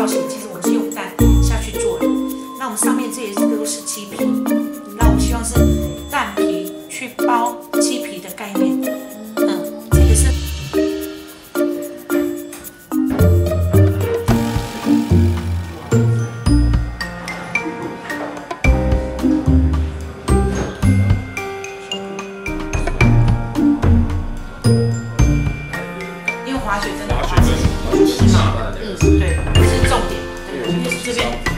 造型其实我们是用蛋下去做的。那我们上面这些都是鸡皮？那我希望是蛋皮去包鸡皮的概念。嗯这个是。因为滑雪。真的滑雪是嗯。谢谢。